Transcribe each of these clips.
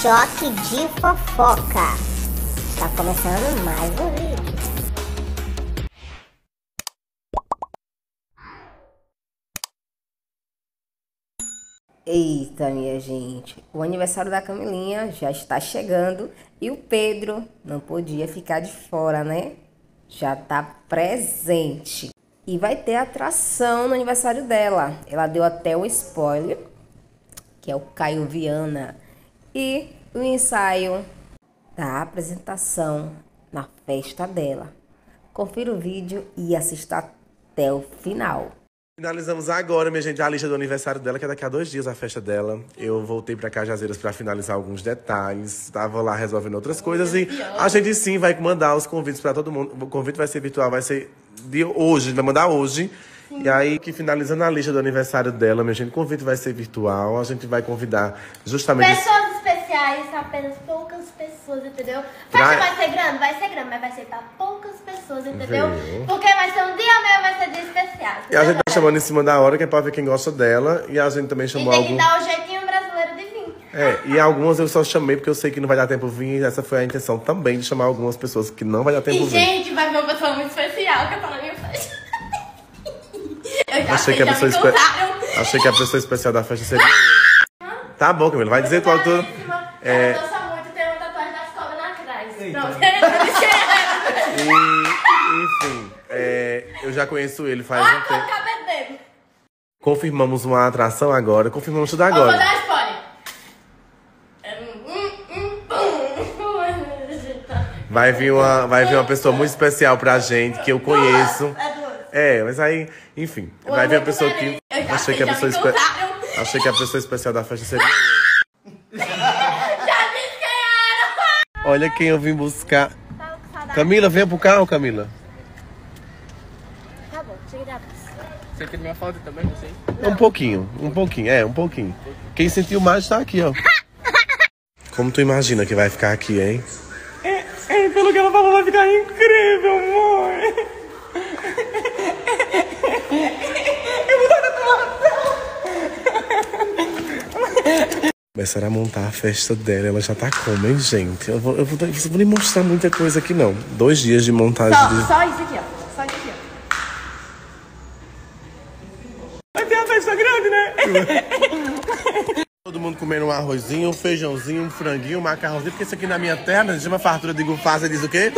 Choque de fofoca. Está começando mais um vídeo. Eita, minha gente, o aniversário da Camilinha já está chegando e o Pedro não podia ficar de fora, né? Já tá presente. E vai ter atração no aniversário dela. Ela deu até o spoiler, que é o Caio Viana, e o ensaio da apresentação na festa dela. Confira o vídeo e assista até o final. Finalizamos agora, minha gente, a lista do aniversário dela, que é daqui a dois dias a festa dela. Eu voltei para Cajazeiras para finalizar alguns detalhes. Estava lá resolvendo outras coisas e a gente sim vai mandar os convites para todo mundo. O convite vai ser virtual, vai ser de hoje, vai mandar hoje. Sim. E aí, que finalizando a lista do aniversário dela, minha gente, o convite vai ser virtual. A gente vai convidar justamente. Pessoas especiais, apenas poucas pessoas, entendeu? Festa vai... ser grande, vai ser grande, mas vai ser para poucas pessoas, entendeu? Viu? Porque vai ser um dia mesmo, vai ser dia especial. E a gente tá chamando em cima da hora, que é pra ver quem gosta dela. E a gente também chamou e tem algum... que dar o jeitinho brasileiro de vir. É, e algumas eu só chamei porque eu sei que não vai dar tempo vir. E essa foi a intenção também de chamar algumas pessoas que não vai dar tempo e, vir. gente, vai ver uma pessoa muito especial que tô na minha festa. Eu já achei que a pessoa espe... Achei que a pessoa especial da festa seria Tá bom, Camila, vai dizer qual tu. É... Eu gosto muito, tem uma tatuagem das cobras na atrás. Pronto. e, enfim, é, eu já conheço ele faz Olha um tempo. cabelo dele. Confirmamos uma atração agora, confirmamos tudo agora. Eu vou dar spoiler. Vai vir uma, vai vir uma pessoa muito especial pra gente, que eu conheço. É, mas aí, enfim, vai vir uma pessoa que. Achei que a pessoa especial. Achei que a pessoa especial da festa seria. Já disse quem era! Olha quem eu vim buscar. Camila, venha pro carro, Camila. Tá bom, tira Você quer minha foto também, não sei? Um pouquinho, um pouquinho, é, um pouquinho. Quem sentiu mais tá aqui, ó. Como tu imagina que vai ficar aqui, hein? É, é pelo que ela falou, vai ficar incrível, amor. Eu vou dar Começaram a montar a festa dela, ela já tá como, hein, gente? Eu vou, eu vou, eu vou nem mostrar muita coisa aqui, não. Dois dias de montagem. Só, de... só isso aqui, ó. Só isso aqui, ó. Vai ter a festa grande, né? Todo mundo comendo um arrozinho, um feijãozinho, um franguinho, um macarrãozinho, porque isso aqui na minha terra, né, chama fartura de gufasa, diz o quê?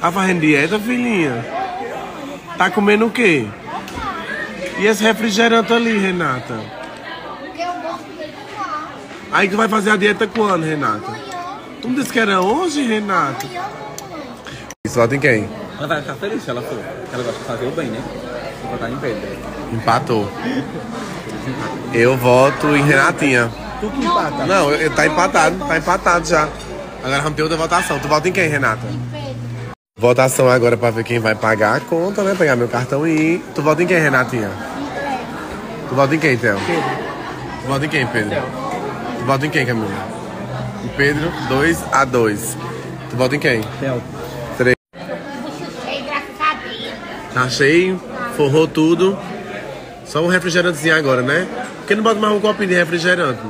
Tá fazendo dieta, filhinha? Tá comendo o quê? E esse refrigerante ali, Renata? Porque eu gosto de tomar. Aí tu vai fazer a dieta quando, Renata? Amanhã. Tu não disse que era hoje, Renata? Isso lá tem quem? Ela vai ficar feliz se ela for. Ela gosta de fazer o bem, né? Vou botar em Pedro. Empatou. Eu voto em Renatinha. Tu que empata. Não, eu- tá empatado, tá empatado já. Agora vamos ter outra votação. Tu vota em quem, Renata? Pedro. Votação agora pra ver quem vai pagar a conta, né? Pegar meu cartão e ir. Tu vota em quem, Renatinha? Tu vota em quem, Theo? Tu vota em quem, Pedro? Vota em quem, Camila? Em Pedro, 2 a 2. Tu vota em quem? A Deus. Tá cheio, forrou tudo. Só um refrigerantezinho agora, né? Por que não bota mais um copinho de refrigerante?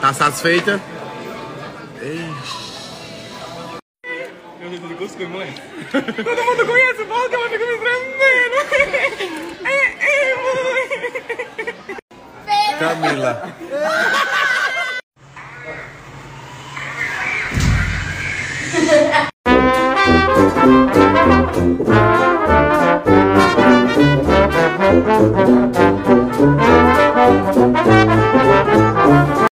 Tá satisfeita? Meu dedo de cuscuz, mãe. Todo mundo conhece o pau que ela fica me tremendo. É, é, mãe. Camila.